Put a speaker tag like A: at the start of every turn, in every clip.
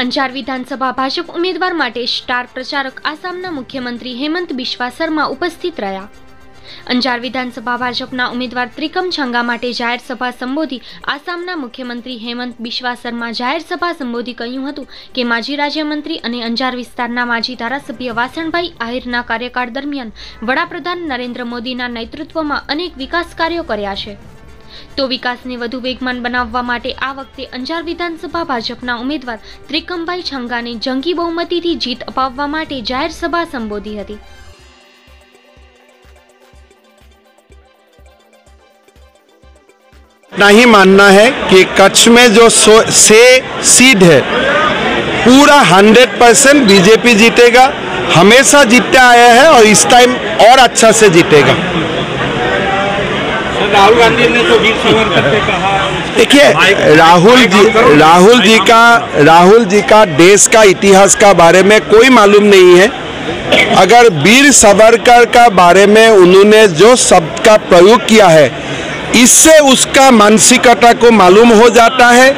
A: અંજાર વિધાનસભા ભાજપ ઉમેદવાર માટે સ્ટાર પ્રચારક આસામના મુખ્યમંત્રી હેમંત બિશ્વા શર્મા ઉપસ્થિત રહ્યા. અંજાર વિધાનસભા ભાજપના ઉમેદવાર ત્રિકમ છંગા માટે જાહેર સભા સંબોધી આસામના મુખ્યમંત્રી હેમંત બિશ્વા શર્મા જાહેર સભા સંબોધી કહ્યું હતું કે માજી રાજ્યમંત્રી અને અંજાર વિસ્તારના માજી ધારાસભ્ય વાસણભાઈ આહિરના કાર્યકાળ દરમિયાન વડાપ્રધાન નરેન્દ્ર મોદીના નેતૃત્વમાં અનેક વિકાસ કાર્યો કર્યા છે. તો વિકાસને વધુ વેગમાન બનાવવા માટે આ વખતે અંજાર વિધાનસભા ભાજપના ઉમેદવાર ત્રિકમભાઈ છંગાને જંગી બહુમતીથી જીત અપાવવા માટે જાહેર સભા સંબોધી હતી
B: इतना ही मानना है कि कच्छ में जो सो- से सीट है पूरा हंड्रेड परसेंट बीजेपी जीतेगा हमेशा जीतते आया है और इस टाइम और अच्छा से जीतेगा
C: राहुल गांधी ने तो वीर सावरकर कहा
B: देखिए राहुल जी राहुल जी का राहुल जी का देश का इतिहास का बारे में कोई मालूम नहीं है। अगर वीर सावरकर का बारे में उन्होंने जो शब्द का प्रयोग किया है इससे उसका मानसिकता को मालूम हो जाता है।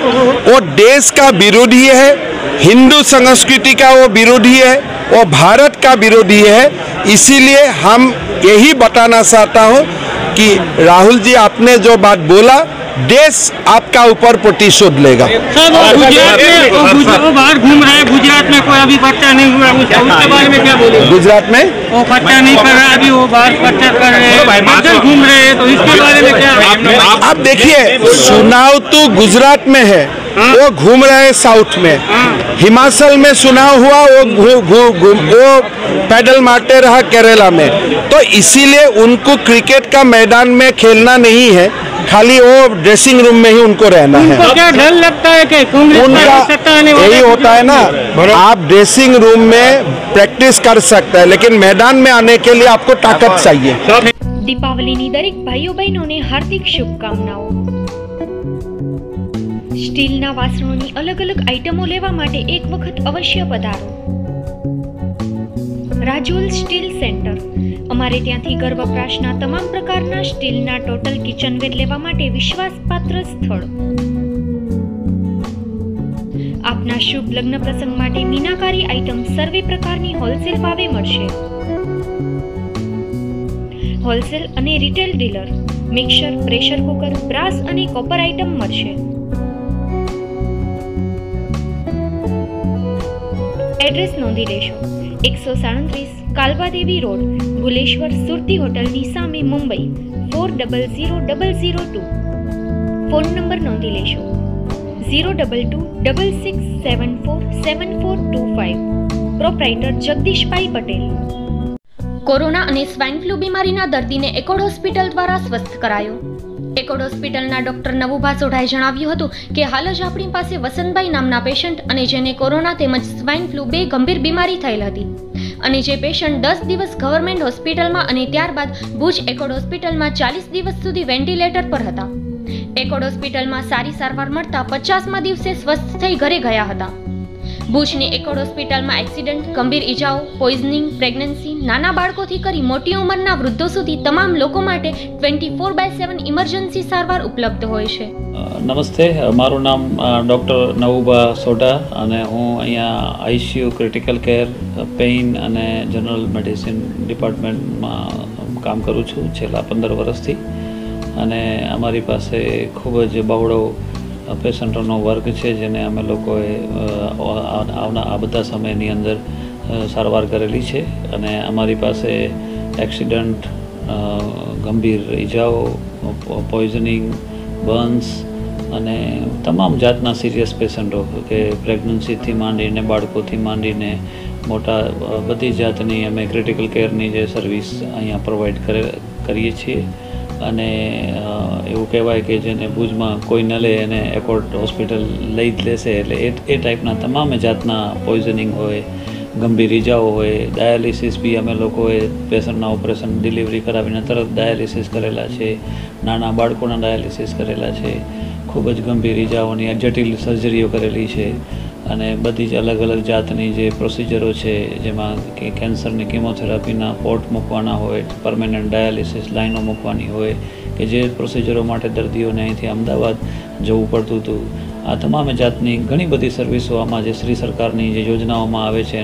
B: वो देश का विरोधी है हिंदू संस्कृति का वो विरोधी है वो भारत का विरोधी है। इसीलिए हम यही बताना चाहता हूँ कि राहुल जी आपने जो बात बोला देश आपका ऊपर प्रतिशोध लेगा।
C: गुजरात में वो गुजरात वो बाहर घूम रहा है गुजरात में कोई अभी पर्चा नहीं हुआ उसके बारे में क्या बोले?
B: गुजरात में?
C: वो पर्चा नहीं कर रहा अभी वो बाहर पर्चा कर रहे हैं घूम रहे हैं तो इसके बारे में क्या
B: आप देखिए चुनाव तो गुजरात में है। वो घूम रहे हैं साउथ में हिमाचल में चुनाव हुआ वो घू- घू- घूम वो पैदल मारते रहा केरला में तो इसीलिए उनको क्रिकेट का मैदान में खेलना नहीं है खाली वो ड्रेसिंग रूम में ही उनको रहना है
C: उनको क्या डर लगता है कि कांग्रेस
B: उनका
C: पार्टी सत्ता आने वाली
B: यही होता है ना आप ड्रेसिंग रूम में प्रैक्टिस कर सकते हैं लेकिन मैदान में आने के लिए आपको ताकत चाहिए
A: દીપાવલીની દરેક ભાઈઓ બહેનોને હાર્દિક શુભકામનાઓ સ્ટીલના વાસણોની અલગ અલગ આઇટમો લેવા માટે એક વખત અવશ્ય પધારો. Rajul steel centre. અમારે ત્યાંથી ઘર વપરાશના તમામ પ્રકારના સ્ટીલના ટોટલ કિચનવેર લેવા માટે વિશ્વાસપાત્ર સ્થળ. આપના શુભ લગ્ન પ્રસંગ માટે મીનાકારી આઇટમ સર્વે પ્રકારની હોલસેલ ભાવે મળશે. હોલસેલ અને retail dealer, mixer, pressure cooker, brass અને કોપર આઇટમ મળશે. એડ્રેસ નોંધી લેશો. એકસો સાડત્રીસ કાલબાદેવી રોડ, ભુલેશ્વર સુરતી હોટલની સામે Mumbai, four double zero double zero two. Phone number નોંધી લેશો. Zero double two double six seven four seven four two five proprietor Jagdishbhai Patel. Corona અને સ્વાઇન ફ્લૂ બીમારીના દર્દીને એકોડ હોસ્પિટલ દ્વારા સ્વસ્થ કરાયો. એકોડ હોસ્પિટલના ડોક્ટર નવુભા સોઢાએ જણાવ્યું હતું કે હાલ જ આપણી પાસે વસંતભાઈ નામના પેશન્ટ અને જેને કોરોના તેમજ સ્વાઇન ફ્લૂ બે ગંભીર બીમારી થયેલ હતી. અને જે પેશન્ટ દસ દિવસ ગવર્મેન્ટ હોસ્પિટલમાં અને ત્યારબાદ ભુજ એકોડ હોસ્પિટલમાં ચાલીસ દિવસ સુધી વેન્ટિલેટર પર હતા. એકોડ હોસ્પિટલમાં સારી સારવાર મળતા પચાસમાં દિવસે સ્વસ્થ થઈ ઘરે ગયા હતા. ભુજની એકોડ હોસ્પિટલમાં એક્સિડન્ટ, ગંભીર ઈજાઓ, પોઈઝનિંગ, પ્રેગ્નન્સી, નાના બાળકોથી કરી મોટી ઉંમરના વૃદ્ધો સુધી તમામ લોકો માટે twenty four by seven emergency સારવાર ઉપલબ્ધ હોય છે.
D: નમસ્તે. મારું નામ ડૉક્ટર નવુબા સોઢા અને હું અહીંયા આઈસીયુ ક્રિટિકલ કેર પેઇન અને જનરલ મેડિસિન ડિપાર્ટમેન્ટમાં કામ કરું છું છેલ્લા પંદર વર્ષથી. અને અમારી પાસે ખૂબ જ બહોળો પેશન્ટોનો વર્ગ છે જેને અમે લોકોએ આવના આ બધા સમયની અંદર સારવાર કરેલી છે અને અમારી પાસે એક્સિડન્ટ ગંભીર ઈજાઓ પોઈઝનિંગ બર્ન્સ અને તમામ જાતના સિરિયસ પેશન્ટો કે પ્રેગ્નન્સીથી માંડીને, બાળકોથી માંડીને, મોટા બધી જાતની અમે ક્રિટિકલ કેરની જે સર્વિસ અહીંયા પ્રોવાઈડ કરે, કરીએ છીએ. અને એવું કહેવાય કે જેને ભુજમાં કોઈ ન લે એને એકોર્ટ હોસ્પિટલ લઈ જ લેશે. એટલે એ એ ટાઈપના તમામે જાતના પોઈઝનિંગ હોય, ગંભીર ઈજાઓ હોય, ડાયાલિસિસ બી અમે લોકોએ પેશન્ટના ઓપરેશન ડિલિવરી કરાવીને તરત ડાયાલિસિસ કરેલા છે, નાના બાળકોના ડાયાલિસિસ કરેલા છે, ખૂબ જ ગંભીર ઈજાઓની જટિલ સર્જરીઓ કરેલી છે. અને બધી જ અલગ અલગ જાતની જે પ્રોસિજરો છે, જેમાં કે કેન્સરની કિમોથેરાપીના પોર્ટ મૂકવાના હોય પરમેનન્ટ ડાયાલિસિસ લાઈનો મૂકવાની હોય, કે જે પ્રોસિજરો માટે દર્દીઓને અહીંથી અમદાવાદ જવું પડતું હતું. આ તમામ જાતની ઘણી બધી સર્વિસો આમાં જે શ્રી સરકારની જે યોજનાઓમાં આવે છે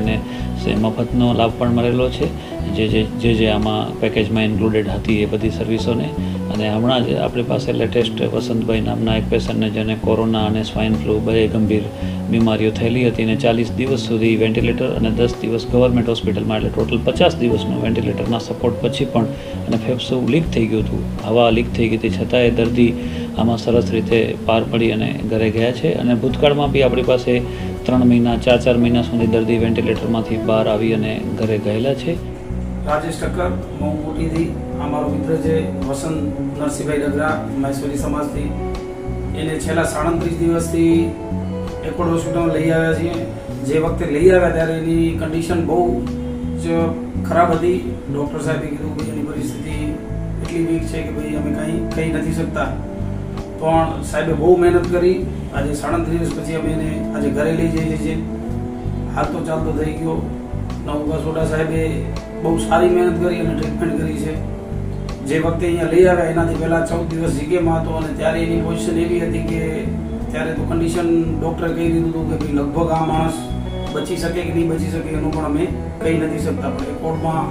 D: સે- મફતનો લાભ પણ મળેલો છે. જે જે જે જે આમાં પેકેજમાં ઇન્ક્લુડેડ હતી એ બધી સર્વિસોને અને હમણાં જ આપણી પાસે લેટેસ્ટ વસંતભાઈ નામના એક પેશન્ટને જેને કોરોના અને સ્વાઇન ફ્લૂ બે ગંભીર બીમારીઓ થયેલી હતી અને ચાલીસ દિવસ સુધી વેન્ટિલેટર અને દસ દિવસ ગવર્મેન્ટ હોસ્પિટલમાં એટલે ટોટલ પચાસ દિવસનું વેન્ટિલેટરના સપોર્ટ પછી પણ અને ફેફસું લીક થઈ ગયું હતું. હવા લીક થઈ ગઈ હતી. છતાંય દર્દી આમાં સરસ રીતે પાર પડી અને ઘરે ગયા છે. અને ભૂતકાળમાં બી આપણી પાસે ત્રણ મહિના, ચાર ચાર મહિના સુધી દર્દી વેન્ટિલેટરમાંથી બહાર આવી અને ઘરે ગયેલા છે.
E: રાજેશ ઠક્કર હું મોટીથી આ મારો મિત્ર છે વસંત નરસિંહભાઈ ડગરા મહેશ્વરી સમાજથી એને છેલ્લા સાડત્રીસ દિવસથી એકોડ હોસ્પિટલમાં લઈ આવ્યા છીએ જે વખતે લઈ આવ્યા ત્યારે એની કન્ડિશન બહુ જ ખરાબ હતી ડૉક્ટર સાહેબે કીધું ભાઈ એની પરિસ્થિતિ એટલી વીક છે કે ભાઈ અમે કંઈ કહી નથી શકતા પણ સાહેબે બહુ મહેનત કરી આજે સાડત્રીસ દિવસ પછી અમે એને આજે ઘરે લઈ જઈએ છીએ હાલ તો ચાલતો થઈ ગયો નવગા સોડા સાહેબે બહુ સારી મહેનત કરી અને ટ્રીટમેન્ટ કરી છે જે વખતે અહીંયા લઈ આવ્યા એનાથી પહેલા ચૌદ દિવસ જીકેમાં હતો અને ત્યારે એની પોઝિશન એવી હતી કે ત્યારે તો કન્ડિશન ડૉક્ટરે કહી દીધું હતું કે ભાઈ લગભગ આ માણસ બચી શકે કે નહીં બચી શકે એનું પણ અમે કહી નથી શકતા પણ એ કોર્ટમાં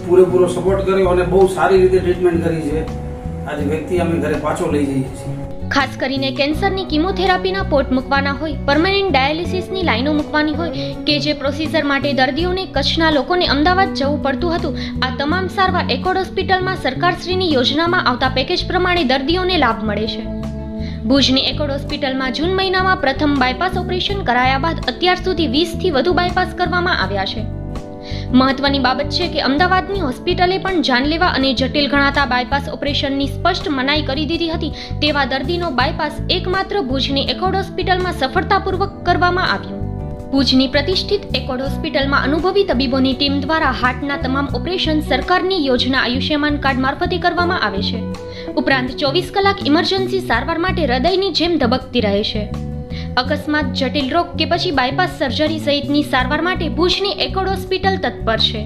E: પૂરેપૂરો સપોર્ટ કર્યો અને બહુ સારી રીતે ટ્રીટમેન્ટ કરી છે આજે વ્યક્તિ અમે ઘરે પાછો લઈ જઈએ છીએ
A: ખાસ કરીને કેન્સરની કિમોથેરાપીના પોટ મૂકવાના હોય, પરમેનન્ટ ડાયાલિસિસની લાઈનો મૂકવાની હોય કે જે પ્રોસીજર માટે દર્દીઓને કચ્છના લોકોને અમદાવાદ જવું પડતું હતું, આ તમામ સારવાર એકોડ હોસ્પિટલમાં સરકારશ્રીની યોજનામાં આવતા પેકેજ પ્રમાણે દર્દીઓને લાભ મળે છે. ભુજની એકોડ હોસ્પિટલમાં જૂન મહિનામાં પ્રથમ બાયપાસ ઓપરેશન કરાયા બાદ અત્યાર સુધી વીસથી વધુ બાયપાસ કરવામાં આવ્યા છે. મહત્વની બાબત છે કે અમદાવાદની હોસ્પિટલે પણ જાનલેવા અને જટિલ ગણાતા બાયપાસ ઓપરેશનની સ્પષ્ટ મનાઈ કરી દીધી હતી. તેવા દર્દીનો બાયપાસ એકમાત્ર ભુજની એકોડ હોસ્પિટલમાં સફળતાપૂર્વક કરવામાં આવ્યું. ભુજની પ્રતિષ્ઠિત એકોડ હોસ્પિટલમાં અનુભવી તબીબોની ટીમ દ્વારા હાર્ટના તમામ ઓપરેશન સરકારની યોજના આયુષ્યમાન કાર્ડ મારફતે કરવામાં આવે છે. ઉપરાંત ચોવીસ કલાક ઇમરજન્સી સારવાર માટે હૃદયની જેમ ધબકતી રહે છે. અકસ્માત જટિલ રોગ કે પછી બાયપાસ સર્જરી સહિતની સારવાર માટે ભુજની એકોડ હોસ્પિટલ તત્પર છે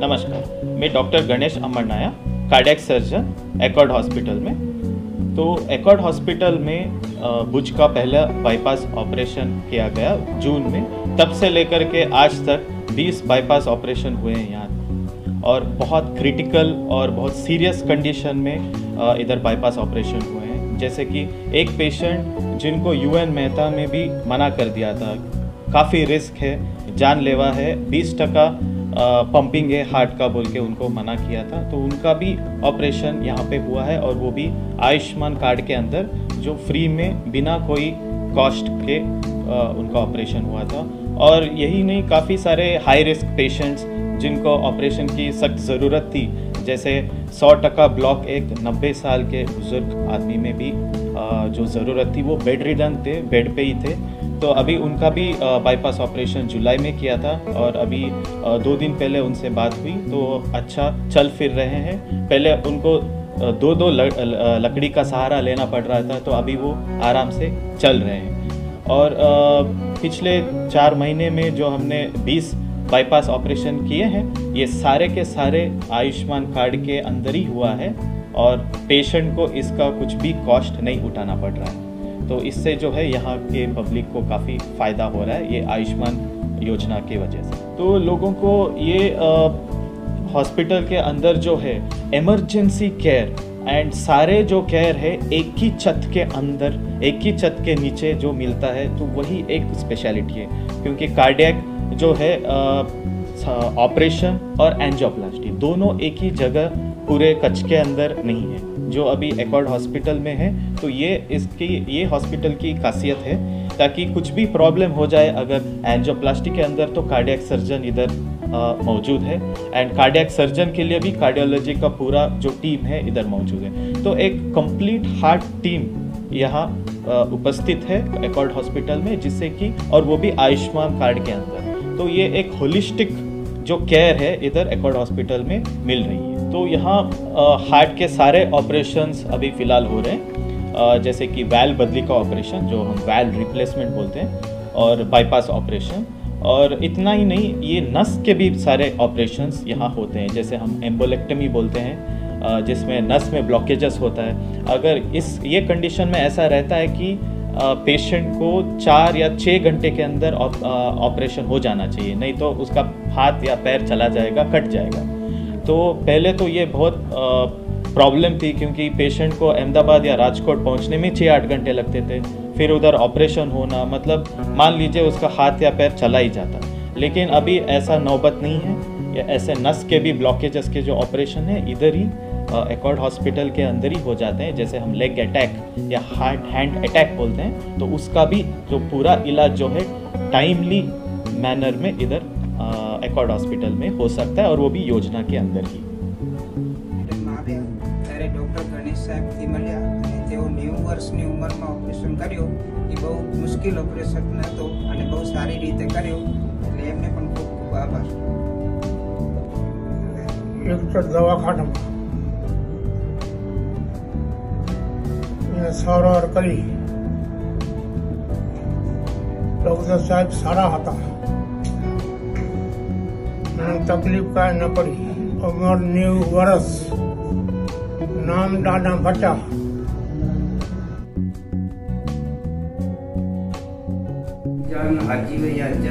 F: नमस्कार मैं doctor Ganesh Amarnaya cardiac surgeon Accord hospital में तो एकॉर्ड हॉस्पिटल में अ, भुज का पहला बाईपास ऑपरेशन किया गया जून में तब से लेकर के आज तक 20 बाईपास ऑपरेशन हुए हैं यहाँ और बहुत क्रिटिकल और बहुत सीरियस कंडीशन में अ, इधर बाईपास ऑपरेशन हुए हैं जैसे कि एक पेशेंट जिनको यूएन मेहता में भी मना कर दिया था। काफ़ी रिस्क है जानलेवा है। 20 टका पंपिंग है हार्ट का बोल के उनको मना किया था। तो उनका भी ऑपरेशन यहाँ पे हुआ है और वो भी आयुष्मान कार्ड के अंदर जो फ्री में बिना कोई कॉस्ट के अ, उनका ऑपरेशन हुआ था। और यही नहीं काफ़ी सारे हाई रिस्क पेशेंट्स जिनको ऑपरेशन की सख्त ज़रूरत थी जैसे 100 टका ब्लॉक एक 90 साल के बुज़ुर्ग आदमी में भी जो ज़रूरत थी, वो बेड रिडन थे, बेड पे ही थे। तो अभी उनका भी बाईपास ऑपरेशन जुलाई में किया था और अभी दो दिन पहले उनसे बात हुई। तो अच्छा चल फिर रहे हैं। पहले उनको दो दो लकड़ी का सहारा लेना पड़ रहा था तो अभी वो आराम से चल रहे हैं। और पिछले चार महीने में जो हमने 20 बाईपास ऑपरेशन किए हैं। ये सारे के सारे आयुष्मान कार्ड के अंदर ही हुआ है और पेशेंट को इसका कुछ भी कॉस्ट नहीं उठाना पड़ रहा है। तो इससे जो है यहाँ के पब्लिक को काफ़ी फ़ायदा हो रहा है ये आयुष्मान योजना की वजह से। तो लोगों को ये हॉस्पिटल के अंदर जो है इमरजेंसी केयर एंड सारे जो केयर है एक ही छत के अंदर, एक ही छत के नीचे जो मिलता है तो वही एक स्पेशलिटी है। क्योंकि कार्डियक जो है ऑपरेशन और एंजियोप्लास्टी दोनों एक ही जगह पूरे कच्छ के अंदर नहीं है। जो अभी एकॉर्ड हॉस्पिटल में है तो ये इसकी, ये हॉस्पिटल की खासियत है, ताकि कुछ भी प्रॉब्लम हो जाए, अगर एंजियोप्लास्टी के अंदर तो कार्डियक सर्जन इधर मौजूद है। एंड कार्डियक सर्जन के लिए भी कार्डियोलॉजी का पूरा जो टीम है, इधर मौजूद है। तो एक कंप्लीट हार्ट टीम यहाँ उपस्थित है एकॉर्ड हॉस्पिटल में, जिससे कि, और वो भी आयुष्मान कार्ड के अंदर। तो ये एक होलिस्टिक जो केयर है इधर एकॉर्ड हॉस्पिटल में मिल रही है। तो यहाँ हार्ट के सारे ऑपरेशंस अभी फ़िलहाल हो रहे हैं। जैसे कि वैल बदली का ऑपरेशन जो हम वैल रिप्लेसमेंट बोलते हैं, और बाईपास ऑपरेशन और इतना ही नहीं, ये नस के भी सारे ऑपरेशंस यहाँ होते हैं। जैसे हम एम्बोलेक्टमी बोलते हैं जिसमें नस में ब्लॉकेजेस होता है। अगर इस, ये कंडीशन में ऐसा रहता है कि पेशेंट को चार या छः घंटे के अंदर ऑप- ऑपरेशन हो जाना चाहिए। नहीं तो उसका हाथ या पैर चला जाएगा, कट जाएगा। तो पहले तो ये बहुत प्रॉब्लम थी क्योंकि पेशेंट को अहमदाबाद या राजकोट पहुँचने में छः आठ घंटे लगते थे। फिर उधर ऑपरेशन होना मतलब मान लीजिए उसका हाथ या पैर चला ही जाता। लेकिन अभी ऐसा नौबत नहीं है। या ऐसे नस के भी ब्लॉकेजेस के जो ऑपरेशन है इधर ही एकॉर्ड हॉस्पिटल के अंदर ही हो जाते हैं जैसे हम लेग अटैक या हार्ट हैंड अटैक बोलते हैं तो उसका भी जो पूरा इलाज जो है टाइमली मैनर में इधर एकॉर्ड हॉस्पिटल में हो सकता है और वो भी योजना के अंदर ही
G: હોસ્પિટલમાં આવ્યા ત્યારે ડૉક્ટર ગણેશ સાહેબથી મળ્યા અને તેઓ નેવું વર્ષની ઉંમરમાં ઓપરેશન કર્યું એ બહુ મુશ્કેલ ઓપરેશન હતું અને બહુ સારી રીતે કર્યું એટલે એમને પણ ખૂબ ખૂબ આભાર
H: એક તો દવાખાનામાં એને સારવાર કરી ડૉક્ટર સાહેબ સારા હતા મને તકલીફ કાંઈ ન પડી અમર નેવું વર્ષ નામ દાદા ભટ્ટા
G: જાન હાજીભાઈ અજત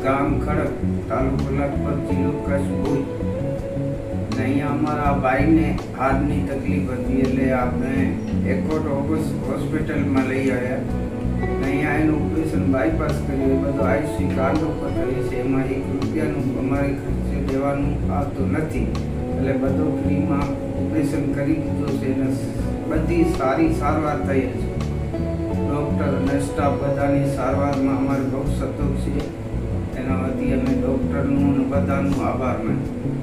G: ગામ ખડક તાલુકો લખપત જિલ્લો કચ્છ ભુજ ને અહીંયા અમારા ભાઈને હાથની તકલીફ હતી એટલે આપણે એકોટ ઓગસ્ટ હોસ્પિટલમાં લઈ આવ્યા ને અહીંયા એનું ઓપરેશન બાયપાસ કર્યું એ બધું આઈસી કાર્ડ ઉપર કરીએ છીએ એમાં એક રૂપિયાનું અમારે ખર્ચે દેવાનું આવતું નથી એટલે બધું ફ્રીમાં ઓપરેશન કરી દીધું છે અને બધી સારી સારવાર થઈ છે ડૉક્ટર અને સ્ટાફ બધાની સારવારમાં અમારે બહુ સંતોષ છે એના વતી અમે ડૉક્ટરનું અને બધાનું આભાર માનીએ